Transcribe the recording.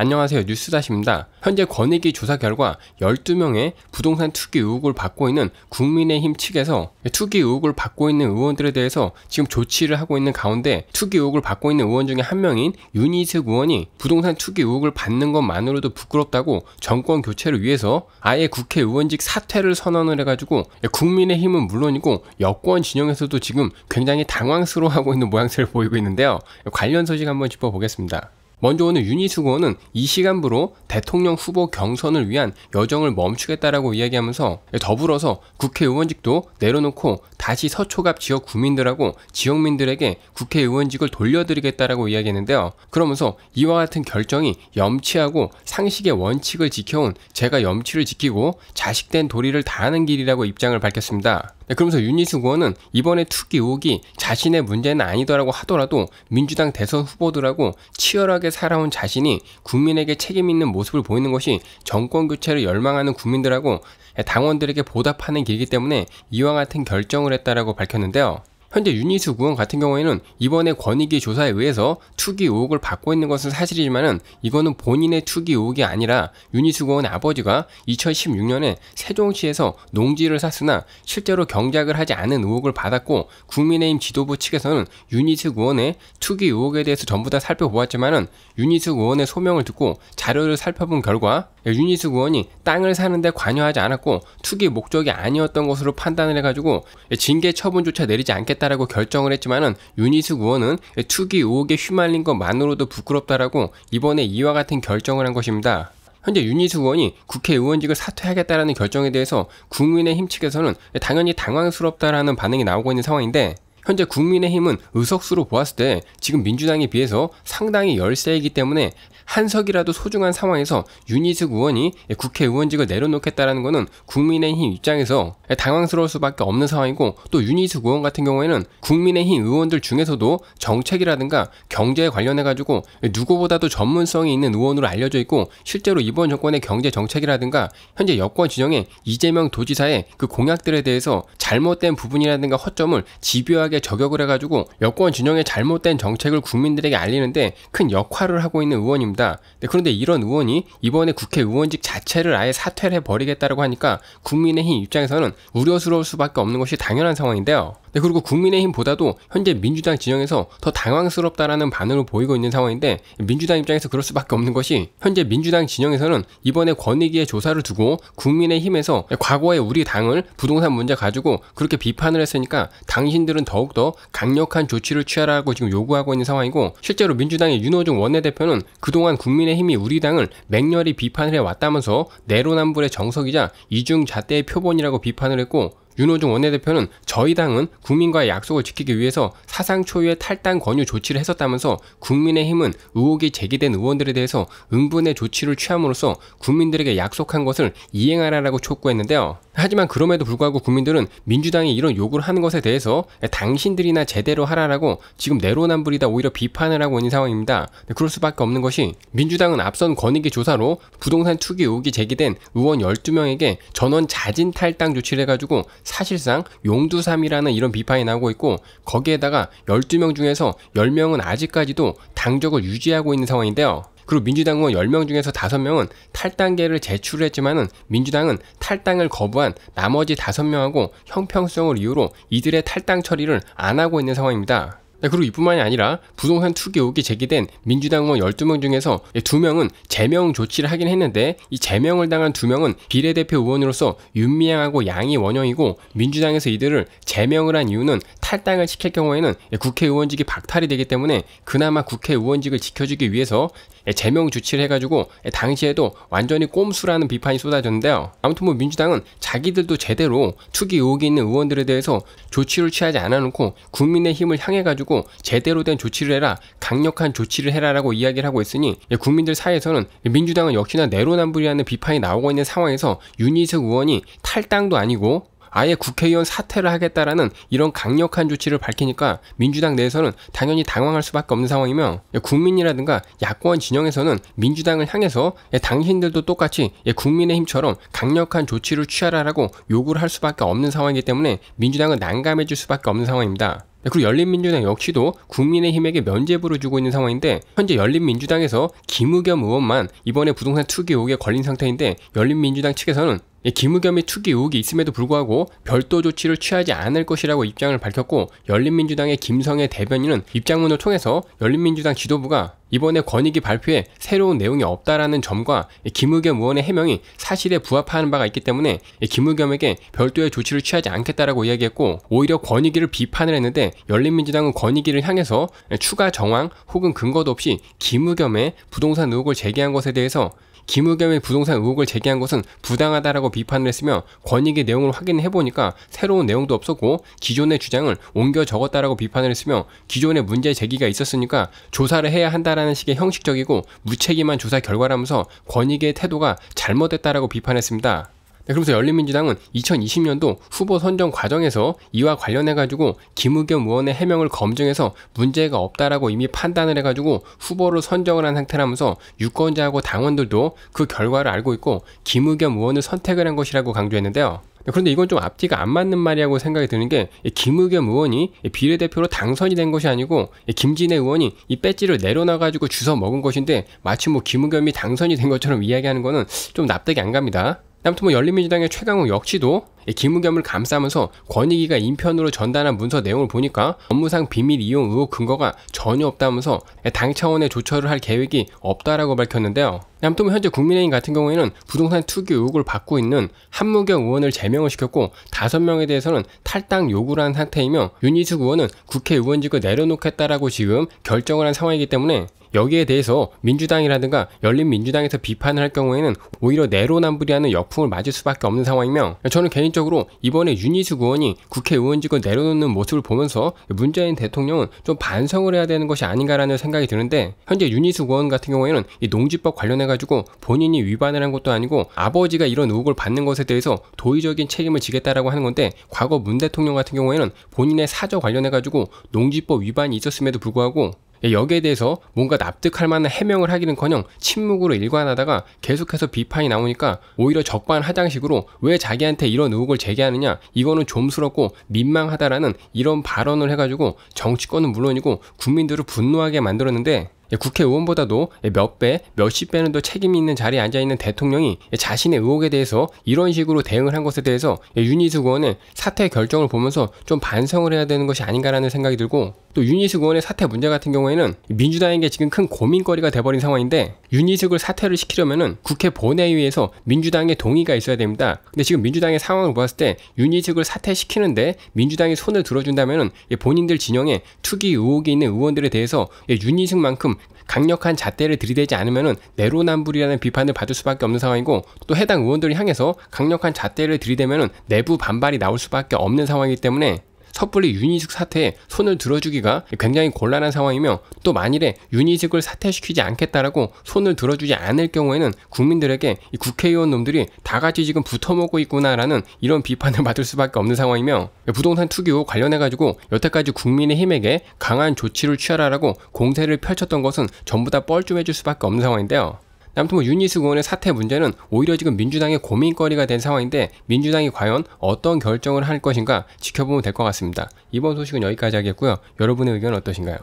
안녕하세요 뉴스다시입니다. 현재 권익위 조사 결과 12명의 부동산 투기 의혹을 받고 있는 국민의힘 측에서 투기 의혹을 받고 있는 의원들에 대해서 지금 조치를 하고 있는 가운데 투기 의혹을 받고 있는 의원 중에 한 명인 윤희숙 의원이 부동산 투기 의혹을 받는 것만으로도 부끄럽다고 정권 교체를 위해서 아예 국회의원직 사퇴를 선언을 해가지고 국민의힘은 물론이고 여권 진영에서도 지금 굉장히 당황스러워하고 있는 모양새를 보이고 있는데요. 관련 소식 한번 짚어보겠습니다. 먼저 오늘 의원은 이 시간부로 대통령 후보 경선을 위한 여정을 멈추겠다라고 이야기하면서 더불어서 국회의원직도 내려놓고 다시 서초갑 지역 구민들하고 지역민들에게 국회의원직을 돌려드리겠다라고 이야기했는데요. 그러면서 이와 같은 결정이 염치하고 상식의 원칙을 지켜온 제가 염치를 지키고 자식된 도리를 다하는 길이라고 입장을 밝혔습니다. 네, 그러면서 윤희숙 의원은 이번에 투기 의혹이 자신의 문제는 아니더라고 하더라도 민주당 대선 후보들하고 치열하게 살아온 자신이 국민에게 책임 있는 모습을 보이는 것이 정권 교체를 열망하는 국민들하고 당원들에게 보답하는 길이기 때문에 이와 같은 결정을 했다라고 밝혔는데요. 현재 윤희숙 의원 같은 경우에는 이번에 권익위 조사에 의해서 투기 의혹을 받고 있는 것은 사실이지만은 이거는 본인의 투기 의혹이 아니라 윤희숙 의원의 아버지가 2016년에 세종시에서 농지를 샀으나 실제로 경작을 하지 않은 의혹을 받았고 국민의힘 지도부 측에서는 윤희숙 의원의 투기 의혹에 대해서 전부 다 살펴보았지만은 윤희숙 의원의 소명을 듣고 자료를 살펴본 결과 윤희숙 의원이 땅을 사는데 관여하지 않았고 투기 목적이 아니었던 것으로 판단을 해가지고 징계 처분조차 내리지 않겠다라고 결정을 했지만은 윤희숙 의원은 투기 의혹에 휘말린 것만으로도 부끄럽다라고 이번에 이와 같은 결정을 한 것입니다. 현재 윤희숙 의원이 국회의원직을 사퇴하겠다라는 결정에 대해서 국민의힘 측에서는 당연히 당황스럽다라는 반응이 나오고 있는 상황인데 현재 국민의힘은 의석수로 보았을 때 지금 민주당에 비해서 상당히 열세이기 때문에 한석이라도 소중한 상황에서 윤희숙 의원이 국회의원직을 내려놓겠다라는 것은 국민의힘 입장에서 당황스러울 수밖에 없는 상황이고 또 윤희숙 의원 같은 경우에는 국민의힘 의원들 중에서도 정책이라든가 경제에 관련해 가지고 누구보다도 전문성이 있는 의원으로 알려져 있고 실제로 이번 정권의 경제 정책이라든가 현재 여권 진영의 이재명 도지사의 그 공약들에 대해서 잘못된 부분이라든가 허점을 집요하게 저격을 해가지고 여권 진영의 잘못된 정책을 국민들에게 알리는데 큰 역할을 하고 있는 의원입니다. 네, 그런데 이런 의원이 이번에 국회의원직 자체를 아예 사퇴를 해버리겠다고 하니까 국민의힘 입장에서는 우려스러울 수밖에 없는 것이 당연한 상황인데요. 네, 그리고 국민의힘보다도 현재 민주당 진영에서 더 당황스럽다라는 반응을 보이고 있는 상황인데 민주당 입장에서 그럴 수밖에 없는 것이 현재 민주당 진영에서는 이번에 권익위의 조사를 두고 국민의힘에서 과거에 우리 당을 부동산 문제 가지고 그렇게 비판을 했으니까 당신들은 더욱더 강력한 조치를 취하라고 지금 요구하고 있는 상황이고 실제로 민주당의 윤호중 원내대표는 그동안 국민의힘이 우리 당을 맹렬히 비판을 해왔다면서 내로남불의 정석이자 이중잣대의 표본이라고 비판을 했고 윤호중 원내대표는 저희 당은 국민과의 약속을 지키기 위해서 사상 초유의 탈당 권유 조치를 했었다면서 국민의힘은 의혹이 제기된 의원들에 대해서 응분의 조치를 취함으로써 국민들에게 약속한 것을 이행하라라고 촉구했는데요. 하지만 그럼에도 불구하고 국민들은 민주당이 이런 요구를 하는 것에 대해서 당신들이나 제대로 하라라고 지금 내로남불이다 오히려 비판을 하고 있는 상황입니다. 그럴 수밖에 없는 것이 민주당은 앞선 권익위 조사로 부동산 투기 의혹이 제기된 의원 12명에게 전원 자진 탈당 조치를 해가지고 사실상 용두삼이라는 이런 비판이 나오고 있고 거기에다가 12명 중에서 10명은 아직까지도 당적을 유지하고 있는 상황인데요. 그리고 민주당 은 10명 중에서 5명은 탈당계를 제출을 했지만은 민주당은 탈당을 거부한 나머지 5명하고 형평성을 이유로 이들의 탈당 처리를 안 하고 있는 상황입니다. 네, 그리고 이뿐만이 아니라 부동산 투기 의혹이 제기된 민주당 의원 12명 중에서 2명은 제명 조치를 하긴 했는데 이 제명을 당한 2명은 비례대표 의원으로서 윤미향하고 양이 원형이고 민주당에서 이들을 제명을 한 이유는 탈당을 시킬 경우에는 국회의원직이 박탈이 되기 때문에 그나마 국회의원직을 지켜주기 위해서 제명 조치를 해가지고 당시에도 완전히 꼼수라는 비판이 쏟아졌는데요. 아무튼 뭐 민주당은 자기들도 제대로 투기 의혹이 있는 의원들에 대해서 조치를 취하지 않아놓고 국민의 힘을 향해 가지고 제대로 된 조치를 해라, 강력한 조치를 해라라고 이야기를 하고 있으니 국민들 사이에서는 민주당은 역시나 내로남불이라는 비판이 나오고 있는 상황에서 윤희석 의원이 탈당도 아니고 아예 국회의원 사퇴를 하겠다라는 이런 강력한 조치를 밝히니까 민주당 내에서는 당연히 당황할 수밖에 없는 상황이며 국민이라든가 야권 진영에서는 민주당을 향해서 당신들도 똑같이 국민의힘처럼 강력한 조치를 취하라라고 요구를 할 수밖에 없는 상황이기 때문에 민주당은 난감해질 수밖에 없는 상황입니다. 그리고 열린민주당 역시도 국민의힘에게 면죄부를 주고 있는 상황인데 현재 열린민주당에서 김우겸 의원만 이번에 부동산 투기 의혹에 걸린 상태인데 열린민주당 측에서는 김우겸이 투기 의혹이 있음에도 불구하고 별도 조치를 취하지 않을 것이라고 입장을 밝혔고 열린민주당의 김성애 대변인은 입장문을 통해서 열린민주당 지도부가 이번에 권익위 발표에 새로운 내용이 없다라는 점과 김우겸 의원의 해명이 사실에 부합하는 바가 있기 때문에 김우겸에게 별도의 조치를 취하지 않겠다라고 이야기했고 오히려 권익위를 비판을 했는데 열린민주당은 권익위를 향해서 추가 정황 혹은 근거도 없이 김우겸의 부동산 의혹을 제기한 것에 대해서 김우겸의 부동산 의혹을 제기한 것은 부당하다라고 비판을 했으며 권익의 내용을 확인해 보니까 새로운 내용도 없었고 기존의 주장을 옮겨 적었다라고 비판을 했으며 기존의 문제 제기가 있었으니까 조사를 해야 한다라는 식의 형식적이고 무책임한 조사 결과라면서 권익의 태도가 잘못됐다라고 비판했습니다. 네, 그러면서 열린민주당은 2020년도 후보 선정 과정에서 이와 관련해가지고 김우겸 의원의 해명을 검증해서 문제가 없다라고 이미 판단을 해가지고 후보를 선정을 한 상태라면서 유권자하고 당원들도 그 결과를 알고 있고 김우겸 의원을 선택을 한 것이라고 강조했는데요. 네, 그런데 이건 좀 앞뒤가 안 맞는 말이라고 생각이 드는 게 김의겸 의원이 비례대표로 당선이 된 것이 아니고 김진애 의원이 이 배지를 내려놔가지고 주워 먹은 것인데 마치 뭐 김의겸이 당선이 된 것처럼 이야기하는 거는 좀 납득이 안 갑니다. 아무튼 뭐 열린민주당의 최강욱 역시도 김우겸을 감싸면서 권익위가 인편으로 전달한 문서 내용을 보니까 업무상 비밀 이용 의혹 근거가 전혀 없다면서 당 차원의 조처를 할 계획이 없다라고 밝혔는데요. 뭐 현재 국민의힘 같은 경우에는 부동산 투기 의혹을 받고 있는 한무경 의원을 제명을 시켰고 다섯 명에 대해서는 탈당 요구를 한 상태이며 윤희숙 의원은 국회의원직을 내려놓겠다라고 지금 결정을 한 상황이기 때문에 여기에 대해서 민주당이라든가 열린민주당에서 비판을 할 경우에는 오히려 내로남불이하는 역풍을 맞을 수밖에 없는 상황이며 저는 개인적으로 이번에 윤희숙 의원이 국회의원직을 내려놓는 모습을 보면서 문재인 대통령은 좀 반성을 해야 되는 것이 아닌가라는 생각이 드는데 현재 윤희숙 의원 같은 경우에는 이 농지법 관련해 가지고 본인이 위반을 한 것도 아니고 아버지가 이런 의혹을 받는 것에 대해서 도의적인 책임을 지겠다라고 하는 건데 과거 문 대통령 같은 경우에는 본인의 사저 관련해 가지고 농지법 위반이 있었음에도 불구하고 예, 여기에 대해서 뭔가 납득할 만한 해명을 하기는커녕 침묵으로 일관하다가 계속해서 비판이 나오니까 오히려 적반하장식으로 왜 자기한테 이런 의혹을 제기하느냐 이거는 좀스럽고 민망하다라는 이런 발언을 해가지고 정치권은 물론이고 국민들을 분노하게 만들었는데 예, 국회의원보다도 몇 배, 몇십 배는 더 책임이 있는 자리에 앉아 있는 대통령이 자신의 의혹에 대해서 이런 식으로 대응을 한 것에 대해서 윤희숙 의원의 사퇴 결정을 보면서 좀 반성을 해야 되는 것이 아닌가라는 생각이 들고 또 윤희숙 의원의 사퇴 문제 같은 경우에는 민주당에게 지금 큰 고민거리가 돼버린 상황인데 윤희숙을 사퇴를 시키려면은 국회 본회의에서 민주당의 동의가 있어야 됩니다. 근데 지금 민주당의 상황을 보았을 때 윤희숙을 사퇴시키는데 민주당이 손을 들어준다면은 본인들 진영에 투기 의혹이 있는 의원들에 대해서 윤희숙만큼 강력한 잣대를 들이대지 않으면은 내로남불이라는 비판을 받을 수밖에 없는 상황이고 또 해당 의원들을 향해서 강력한 잣대를 들이대면은 내부 반발이 나올 수밖에 없는 상황이기 때문에 섣불리 윤희숙 사태에 손을 들어주기가 굉장히 곤란한 상황이며 또 만일에 윤희숙을 사퇴시키지 않겠다라고 손을 들어주지 않을 경우에는 국민들에게 이 국회의원 놈들이 다 같이 지금 붙어먹고 있구나라는 이런 비판을 받을 수밖에 없는 상황이며 부동산 투기 후 관련해가지고 여태까지 국민의힘에게 강한 조치를 취하라라고 공세를 펼쳤던 것은 전부 다 뻘쭘해질 수밖에 없는 상황인데요. 아무튼 뭐 유니스 의원의 사퇴 문제는 오히려 지금 민주당의 고민거리가 된 상황인데 민주당이 과연 어떤 결정을 할 것인가 지켜보면 될 것 같습니다. 이번 소식은 여기까지 하겠고요. 여러분의 의견은 어떠신가요?